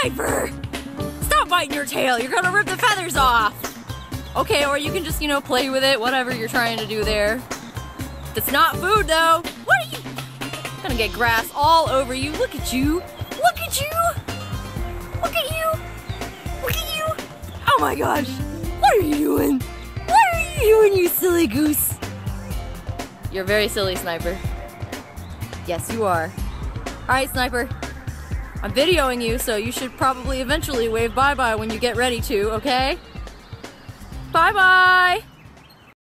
Sniper! Stop biting your tail, you're gonna rip the feathers off! Okay, or you can just, you know, play with it, whatever you're trying to do there. It's not food though! What are you? Gonna get grass all over you. Look at you! Look at you! Look at you! Look at you! Oh my gosh! What are you doing? What are you doing, you silly goose? You're very silly, Sniper. Yes, you are. Alright, Sniper. I'm videoing you, so you should probably eventually wave bye-bye when you get ready to, okay? Bye-bye!